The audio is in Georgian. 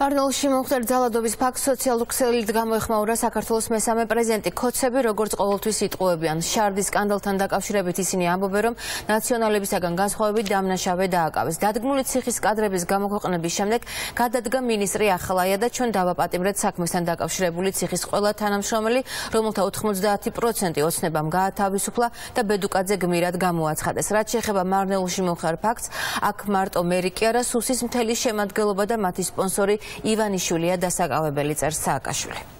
მარნეულში მომხდარ ძალადობის ფაქტს სოციალურ ქსელით გამოეხმაურა საქართველოს მესამე პრეზიდენტი. ქოცები როგორც ყოველთვის იტყუებიან. შარდის სკანდალთან დაკავშირებით ისინი ამბობენ რომ ნაციონალებისაგან განსხვავებით დამნაშავე დააკავეს. დადგმული ციხის კადრების გამოქვეყნების შემდეგ გადადგა მინისტრი ახალაია და ჩვენ დავაპატიმრეთ საქმესთან დაკავშირებული ციხის ყველა თანამშრომელი რომელთა 90% ოცნებამ გაათავისუფლა და ბედუკაძე გმირად გამოაცხადეს. რაც შეეხება მარნეულში მომხდარ ფაქტს აქ მარტო მერი კი არა სუსის მთელი შემადგენლობა და მათი სპონსორი ივანიშვილია დასაკავებელი წერს სააკაშვილი